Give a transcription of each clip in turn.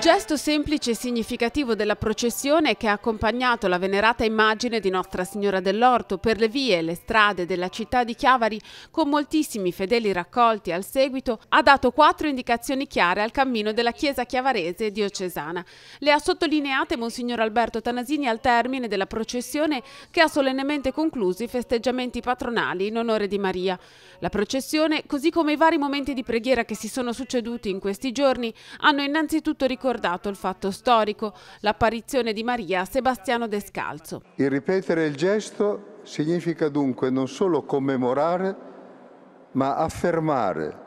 gesto semplice e significativo della processione che ha accompagnato la venerata immagine di Nostra Signora dell'Orto per le vie e le strade della città di Chiavari, con moltissimi fedeli raccolti al seguito, ha dato quattro indicazioni chiare al cammino della Chiesa chiavarese diocesana. Le ha sottolineate Monsignor Alberto Tanasini al termine della processione che ha solennemente concluso i festeggiamenti patronali in onore di Maria. La processione, così come i vari momenti di preghiera che si sono succeduti in questi giorni, hanno innanzitutto ricordato ricordato il fatto storico, l'apparizione di Maria a Sebastiano Descalzo. Il ripetere il gesto significa dunque non solo commemorare, ma affermare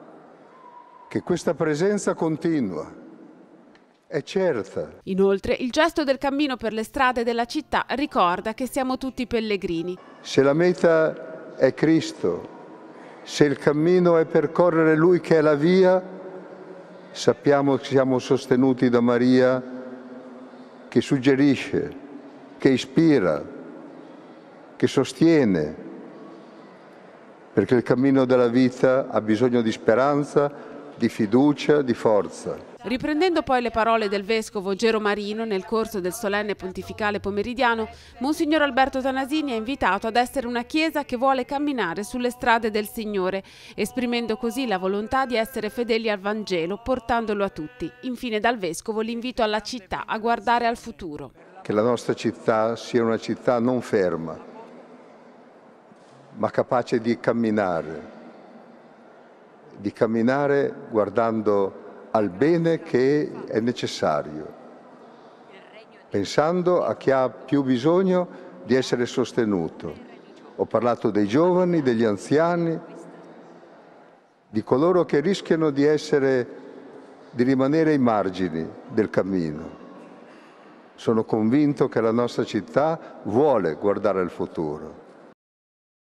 che questa presenza continua, è certa. Inoltre, il gesto del cammino per le strade della città ricorda che siamo tutti pellegrini. Se la meta è Cristo, se il cammino è percorrere Lui che è la via, sappiamo che siamo sostenuti da Maria che suggerisce, che ispira, che sostiene, perché il cammino della vita ha bisogno di speranza, di fiducia, di forza. Riprendendo poi le parole del vescovo Gero Marino nel corso del solenne pontificale pomeridiano, Monsignor Alberto Tanasini ha invitato ad essere una chiesa che vuole camminare sulle strade del Signore, esprimendo così la volontà di essere fedeli al Vangelo, portandolo a tutti. Infine dal vescovo l'invito alla città a guardare al futuro. Che la nostra città sia una città non ferma, ma capace di camminare, di camminare guardando al bene che è necessario, pensando a chi ha più bisogno di essere sostenuto. Ho parlato dei giovani, degli anziani, di coloro che rischiano di, essere, di rimanere ai margini del cammino. Sono convinto che la nostra città vuole guardare al futuro.